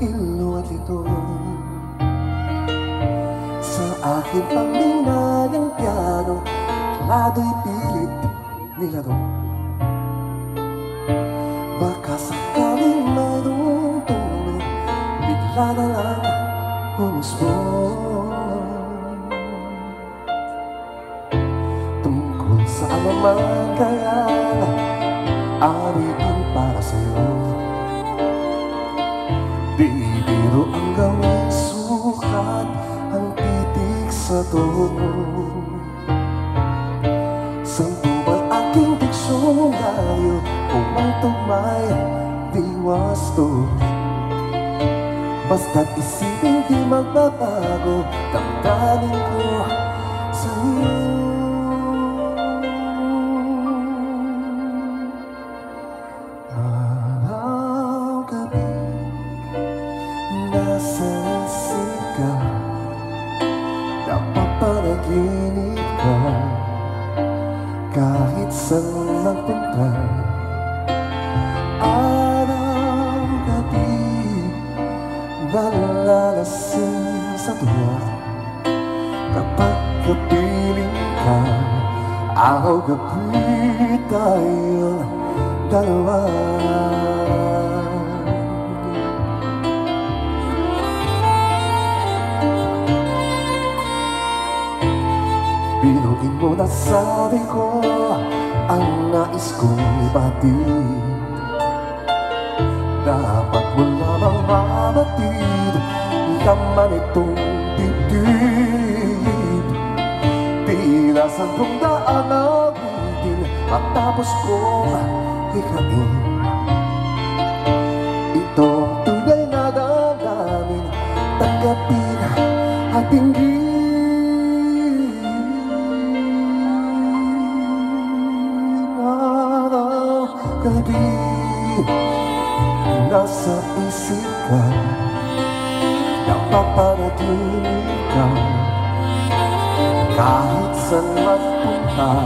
ilo at ito. Sa aking panglinayang piano, lado'y pilit nilaro. Baka sakaling mayroong tulog, bigla na lang humusbong Tungkol sa anumang kaya Awitin Di biro ang gawing sukat Ang titik sa tuhod. Sampu ang aking diksyon layo Kung ang tumay di wasto? Basta't isipin di magbabago Damdamin Kahit saan magpunta Araw-gabi Nalalasing sa tuwa. Kapag kapiling ka Araw-gabi tayo dalawa sabi ko Ang nais kong ibatid. Dapat mo lamang mabatid Laman itong dibdib Tila sampung daan na bitin Matapos kong hikain Araw-gabi Nasa isip ka Napapanaginip ka. Kahit saan magpunta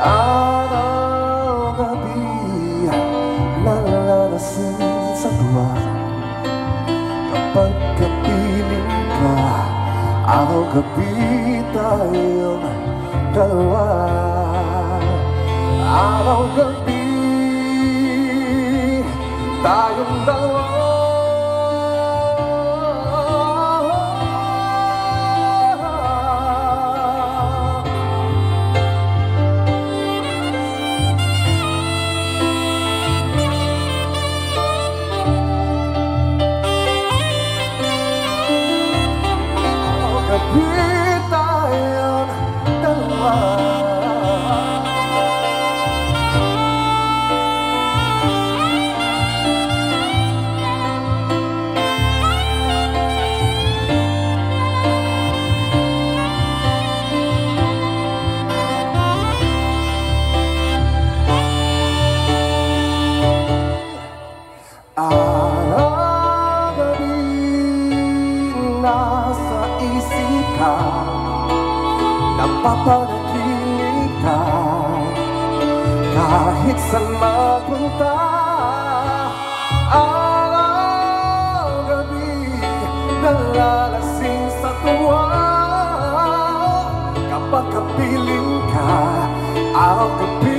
Araw-gabi Nalalasing sa tuwa Kapag kapiling ka Araw-gabi tayong dalawa Araw-gabi tayong dalawa Araw-gabi tayong dalawa isip ka Napapanaginip ka Kahit saan magpunta Araw-gabi nalalasing sa tuwa Kapag kapiling ka Araw-gabi tayo dalawa